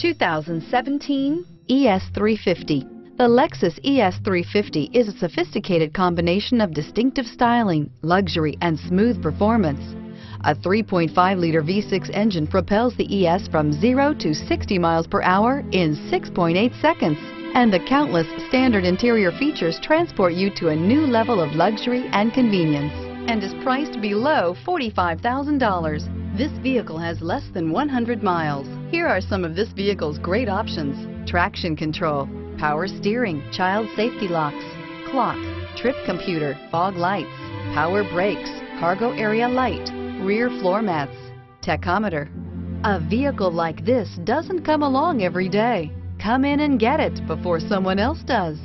2017 ES350. The Lexus ES350 is a sophisticated combination of distinctive styling, luxury, and smooth performance. A 3.5-liter V6 engine propels the ES from 0 to 60 miles per hour in 6.8 seconds, and the countless standard interior features transport you to a new level of luxury and convenience, and is priced below $45,000. This vehicle has less than 100 miles. Here are some of this vehicle's great options. Traction control, power steering, child safety locks, clock, trip computer, fog lights, power brakes, cargo area light, rear floor mats, tachometer. A vehicle like this doesn't come along every day. Come in and get it before someone else does.